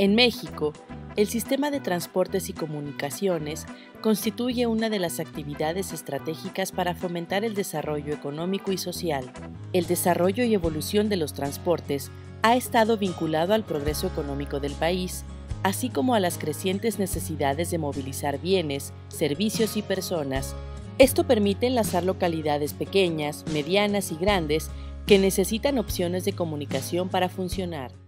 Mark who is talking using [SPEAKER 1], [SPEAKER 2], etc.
[SPEAKER 1] En México, el sistema de transportes y comunicaciones constituye una de las actividades estratégicas para fomentar el desarrollo económico y social. El desarrollo y evolución de los transportes ha estado vinculado al progreso económico del país, así como a las crecientes necesidades de movilizar bienes, servicios y personas. Esto permite enlazar localidades pequeñas, medianas y grandes que necesitan opciones de comunicación para funcionar.